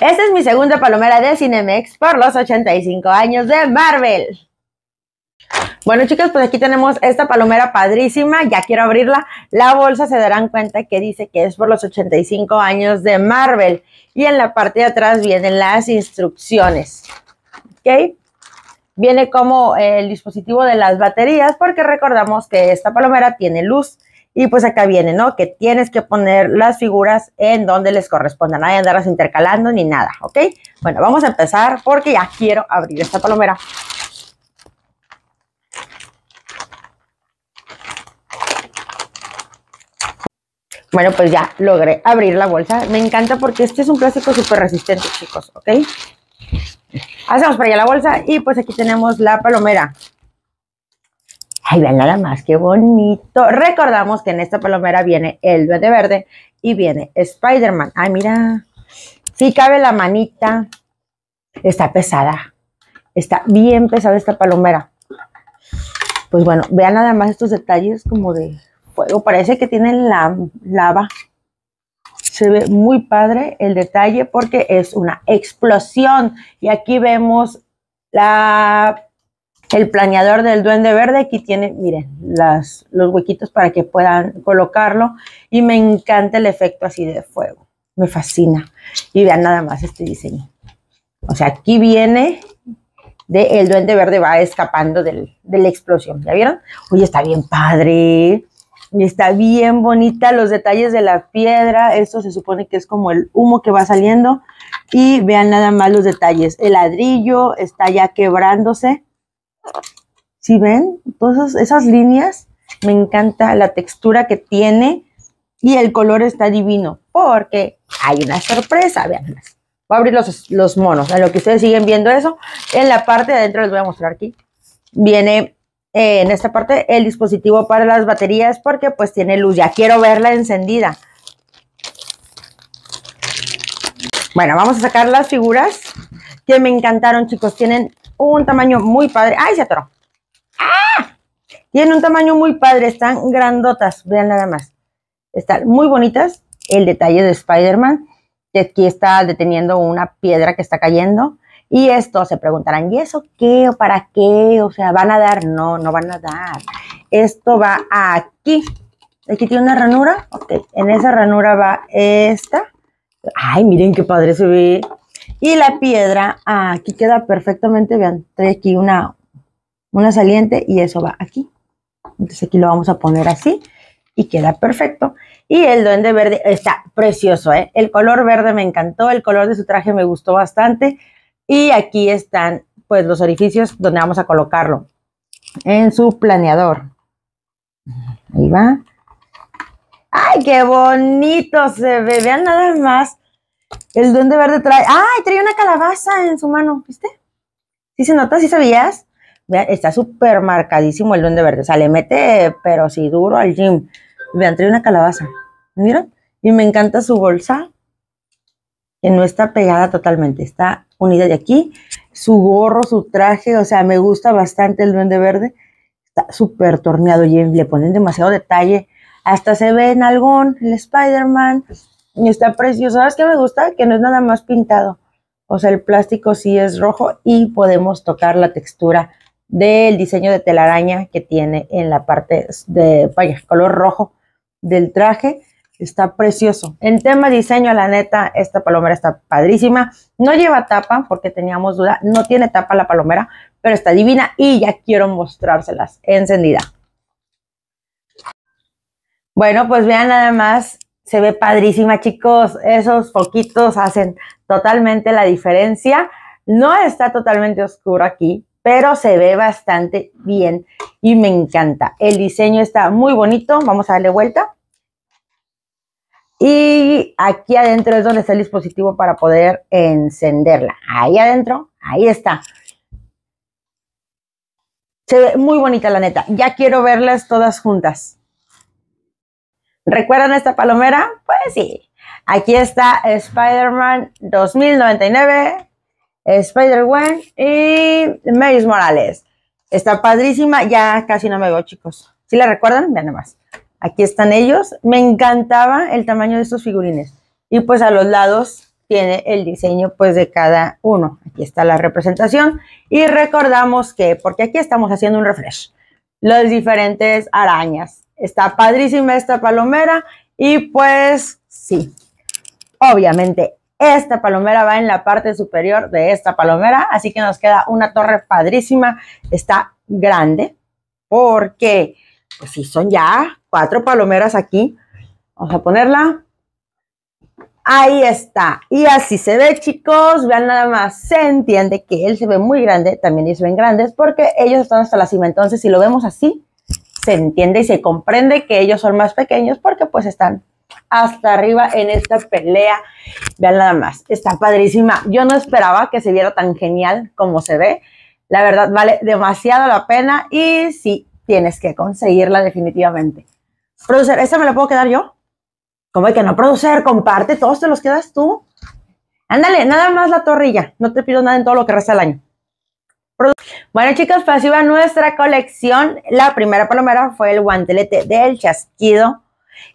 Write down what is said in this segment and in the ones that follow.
Esta es mi segunda palomera de Cinemex por los 85 años de Marvel. Bueno, chicos, pues aquí tenemos esta palomera padrísima. Ya quiero abrirla. La bolsa se darán cuenta que dice que es por los 85 años de Marvel. Y en la parte de atrás vienen las instrucciones. ¿Ok? Viene como el dispositivo de las baterías porque recordamos que esta palomera tiene luz. Y pues acá viene, ¿no? Que tienes que poner las figuras en donde les correspondan. No hay andarlas intercalando ni nada, ¿ok? Bueno, vamos a empezar porque ya quiero abrir esta palomera. Bueno, pues ya logré abrir la bolsa. Me encanta porque este es un plástico súper resistente, chicos, ¿ok? Hacemos para allá la bolsa y pues aquí tenemos la palomera. Ay, vean nada más, qué bonito. Recordamos que en esta palomera viene el duende verde y viene Spider-Man. Ay, mira, sí cabe la manita. Está pesada. Está bien pesada esta palomera. Pues bueno, vean nada más estos detalles como de fuego. Parece que tienen la lava. Se ve muy padre el detalle porque es una explosión. Y aquí vemos la el planeador del duende verde. Aquí tiene, miren, las, los huequitos para que puedan colocarlo. Y me encanta el efecto así de fuego. Me fascina. Y vean nada más este diseño. O sea, aquí viene de el duende verde va escapando de la explosión. ¿Ya vieron? Oye, está bien padre. Está bien bonita los detalles de la piedra. Esto se supone que es como el humo que va saliendo. Y vean nada más los detalles. El ladrillo está ya quebrándose. Si ven, todas esas líneas, me encanta la textura que tiene y el color está divino porque hay una sorpresa, vean Voy a abrir los, los monos, en lo que ustedes siguen viendo eso. En la parte de adentro les voy a mostrar aquí. Viene eh, en esta parte el dispositivo para las baterías porque pues tiene luz. Ya quiero verla encendida. Bueno, vamos a sacar las figuras que me encantaron, chicos. Tienen un tamaño muy padre. ¡Ay, se atoró! ¡Ah! Tienen un tamaño muy padre, están grandotas, vean nada más. Están muy bonitas. El detalle de Spider-Man, que aquí está deteniendo una piedra que está cayendo. Y esto se preguntarán, ¿y eso qué o para qué? O sea, ¿van a dar? No, no van a dar. Esto va aquí. Aquí tiene una ranura. Ok, en esa ranura va esta. Ay, miren qué padre se ve. Y la piedra aquí queda perfectamente, vean, trae aquí una, una saliente y eso va aquí. Entonces aquí lo vamos a poner así y queda perfecto. Y el duende verde está precioso, ¿eh? El color verde me encantó, el color de su traje me gustó bastante. Y aquí están, pues, los orificios donde vamos a colocarlo. En su planeador. Ahí va. ¡Ay, qué bonito se ve! Vean nada más el duende verde trae. ¡Ay! Trae una calabaza en su mano. ¿Viste? ¿Sí se nota? ¿Sí sabías? Vean, está súper marcadísimo el duende verde. O sea, le mete, pero sí, duro al gym. Vean, trae una calabaza. ¿Miren? Y me encanta su bolsa. Que no está pegada totalmente. Está unida de aquí. Su gorro, su traje. O sea, me gusta bastante el duende verde. Está súper torneado y le ponen demasiado detalle. Hasta se ve en algún el Spider-Man y está precioso. ¿Sabes qué me gusta? Que no es nada más pintado. O sea, el plástico sí es rojo y podemos tocar la textura del diseño de telaraña que tiene en la parte de, vaya, color rojo del traje. Está precioso. En tema diseño, la neta, esta palomera está padrísima. No lleva tapa porque teníamos duda. No tiene tapa la palomera, pero está divina y ya quiero mostrárselas encendida. Bueno, pues vean nada más se ve padrísima, chicos. Esos foquitos hacen totalmente la diferencia. No está totalmente oscuro aquí, pero se ve bastante bien y me encanta. El diseño está muy bonito. Vamos a darle vuelta. Y aquí adentro es donde está el dispositivo para poder encenderla. Ahí adentro, ahí está. Se ve muy bonita la neta. Ya quiero verlas todas juntas. ¿Recuerdan esta palomera? Pues sí. Aquí está Spider-Man 2099, Spider-Man y Maris Morales. Está padrísima. Ya casi no me veo, chicos. ¿Sí la recuerdan? Vean nomás. Aquí están ellos. Me encantaba el tamaño de estos figurines. Y pues a los lados tiene el diseño pues de cada uno. Aquí está la representación y recordamos que, porque aquí estamos haciendo un refresh, las diferentes arañas. Está padrísima esta palomera y pues sí, obviamente esta palomera va en la parte superior de esta palomera, así que nos queda una torre padrísima, está grande, porque pues sí, son ya cuatro palomeras aquí. Vamos a ponerla Ahí está. Y así se ve, chicos. Vean nada más. Se entiende que él se ve muy grande. También ellos se ven grandes porque ellos están hasta la cima. Entonces, si lo vemos así, se entiende y se comprende que ellos son más pequeños porque pues están hasta arriba en esta pelea. Vean nada más. Está padrísima. Yo no esperaba que se viera tan genial como se ve. La verdad, vale demasiado la pena y sí, tienes que conseguirla definitivamente. Producer, ¿esta me la puedo quedar yo? ¿Cómo hay que no producer? Comparte, todos te los quedas tú. Ándale, nada más la torrilla. No te pido nada en todo lo que resta del año. Bueno, chicos, pues va nuestra colección. La primera palomera fue el guantelete del chasquido.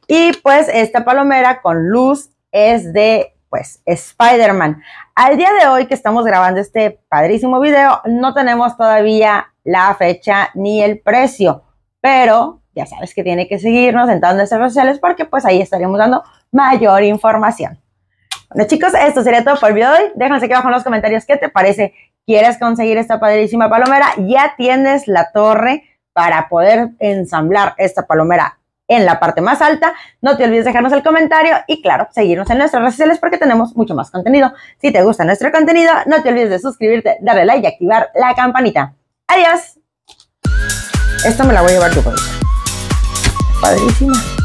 Y pues esta palomera con luz es de, pues, Spider-Man. Al día de hoy que estamos grabando este padrísimo video, no tenemos todavía la fecha ni el precio. Pero ya sabes que tiene que seguirnos en todas nuestras redes sociales porque pues ahí estaremos dando mayor información. Bueno chicos, esto sería todo por el video de hoy. Déjanos aquí abajo en los comentarios qué te parece. ¿Quieres conseguir esta padrísima palomera? Ya tienes la torre para poder ensamblar esta palomera en la parte más alta. No te olvides dejarnos el comentario y claro, seguirnos en nuestras redes sociales porque tenemos mucho más contenido. Si te gusta nuestro contenido, no te olvides de suscribirte, darle like y activar la campanita. Adiós. Esto me la voy a llevar tu padrísima.